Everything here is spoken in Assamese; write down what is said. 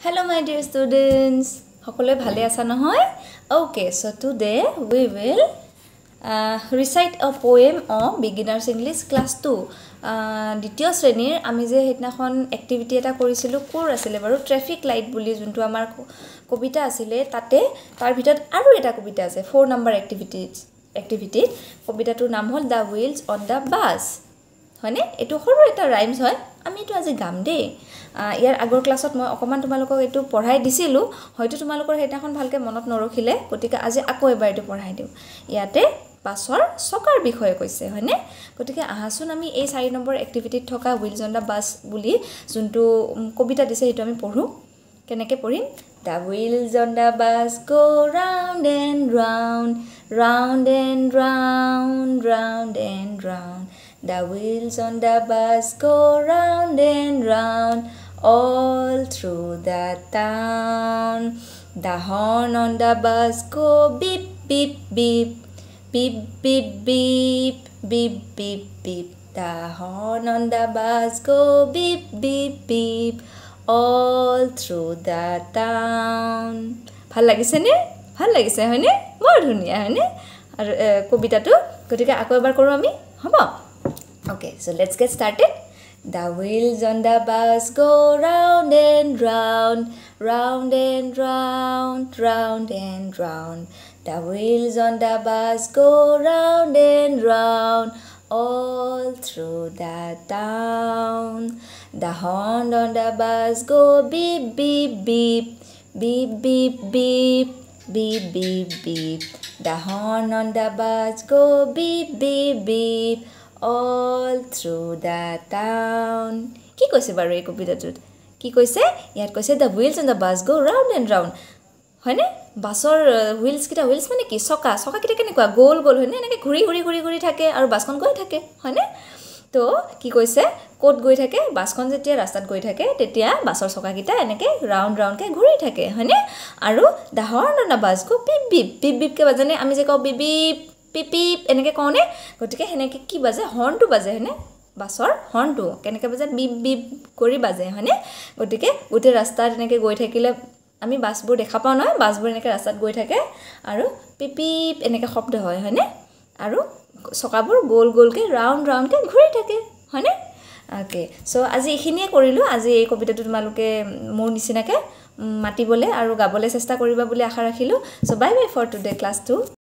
হেল্ল' মাই ডিয়াৰ ষ্টুডেণ্টছ সকলোৱে ভালে আছা নহয়? Okay so' today we will recite a poem a beginners English class two দ্বিতীয় শ্ৰেণীৰ আমি যে সেইদিনাখন এক্টিভিটি এটা কৰিছিলোঁ ক'ৰ আছিলে বাৰু? ট্ৰেফিক লাইট বুলি যোনটো আমাৰ কবিতা আছিলে তাতে তাৰ ভিতৰত আৰু এটা কবিতা আছে ফ'ৰ নম্বৰ এক্টিভিটিজ এক্টিভিটিত কবিতাটোৰ নাম হ'ল the wheels on the bus হয়নে? এইটো সৰু এটা ৰাইমছ হয়। আমি এইটো আজি গাম দেই। ইয়াৰ আগৰ ক্লাছত মই অকণমান তোমালোকক এইটো পঢ়াই দিছিলোঁ হয়তো তোমালোকৰ সেইদিনাখন ভালকৈ মনত নৰখিলে গতিকে আজি আকৌ এবাৰ এইটো পঢ়াই দিওঁ। ইয়াতে বাছৰ চকাৰ বিষয়ে কৈছে হয়নে? গতিকে আহাচোন আমি এই চাৰি নম্বৰ এক্টিভিটিত থকা হুইলছ অন দ্য বাছ বুলি যোনটো কবিতা দিছে সেইটো আমি পঢ়োঁ। কেনেকৈ পঢ়িম? The wheels on the bus go' round and round Round and round, round and round. The wheels on the bus go round and round all through the town. The horn on the bus go beep, beep, beep. Beep, beep, beep, beep, beep, beep. The horn on the bus go beep, beep, beep all through the town. ভাল লাগিছেনে ভাল লাগিছে হয়নে? বৰ ধুনীয়া হয়নে? আৰু কবিতাটো গতিকে আকৌ এবাৰ কৰোঁ আমি। হ'ব? Okay so' let's get started the wheels on the bus go' round and round round and round round and round the wheels on the bus go' round and round all through the town the horn on the bus go' beep beep beep beep beep beep beep, beep, beep. The horn on the bus go beep, beep, beep. All through the town কি কৈছে বাৰু এই কবিতাটোত কি কৈছে ইয়াত কৈছে the wheels on the bus go' round and round হয়নে বাছৰ হুইলছকেইটা হুইলছ মানে কি চকা চকাকেইটা কেনেকুৱা গ'ল গ'ল হয়নে এনেকৈ ঘূৰি ঘূৰি ঘূৰি ঘূৰি থাকে আৰু বাছখন গৈ থাকে হয়নে তো কি কৈছে? ক'ত গৈ থাকে? বাছখন যেতিয়া ৰাস্তাত গৈ থাকে তেতিয়া বাছৰ চকাকেইটা এনেকৈ ৰাউণ্ড ৰাউণ্ডকৈ ঘূৰি থাকে হয়নে? আৰু the horn on the bus go' beep beep পিপ বিপকৈ বাজানে আমি যে কওঁ বিপ পিপ পিপ এনেকৈ কওঁনে গতিকে সেনেকৈ কি বাজে? হৰ্ণটো বাজে হয়নে? বাছৰ হৰ্ণটো কেনেকৈ বাজে? বিপ বিপ কৰি বাজে হয়নে? গতিকে গোটেই ৰাস্তাত এনেকৈ গৈ থাকিলে আমি বাছবোৰ দেখা পাওঁ নহয় বাছবোৰ এনেকৈ ৰাস্তাত গৈ থাকে আৰু পিপ পিপ এনেকৈ শব্দ হয় হয়নে? আৰু চকাবোৰ গ'ল গ'লকৈ ৰাউণ্ড ৰাউণ্ডকৈ ঘূৰি থাকে হয়নে? অ'কে চ' আজি এইখিনিয়ে কৰিলোঁ। আজি এই কবিতাটো তোমালোকে মোৰ নিচিনাকৈ মাতিবলৈ আৰু গাবলৈ চেষ্টা কৰিবা বুলি আশা ৰাখিলোঁ। So' bye bye for today class two